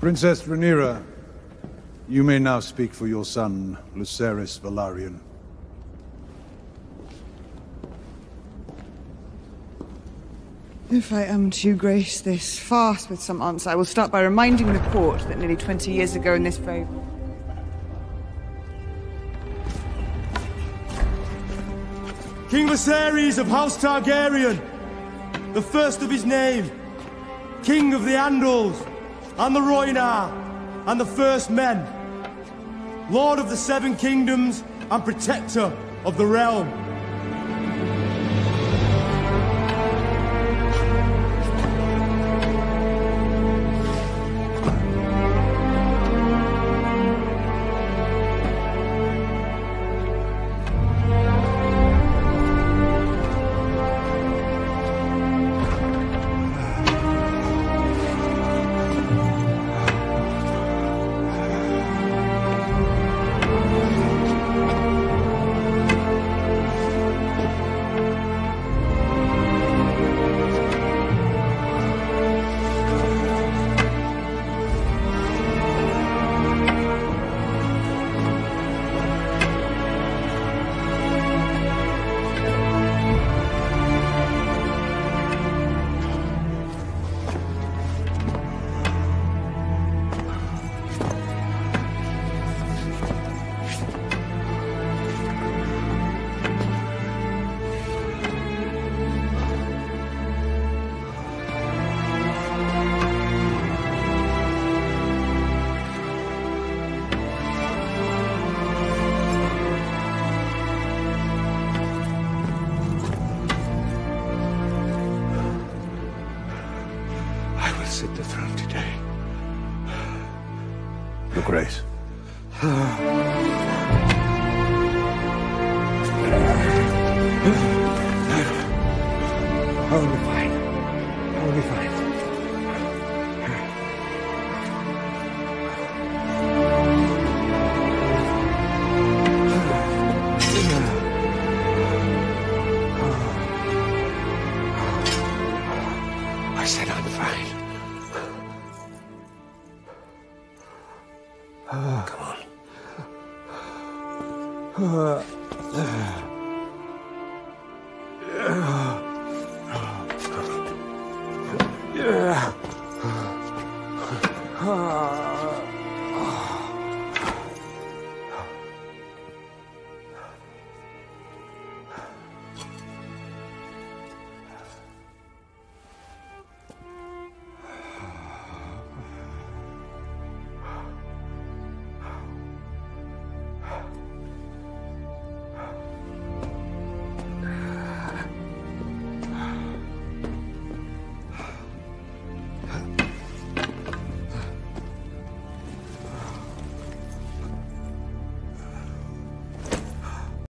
Princess Rhaenyra, you may now speak for your son, Lucerys Velaryon. If I am to grace this fast with some answer, I will start by reminding the court that nearly 20 years ago in this very... King Viserys of House Targaryen, the first of his name, King of the Andals, and the Rhoynar, and the First Men, Lord of the Seven Kingdoms, and Protector of the Realm. Sit the throne today. Your Grace. Ah. Come on. Ah.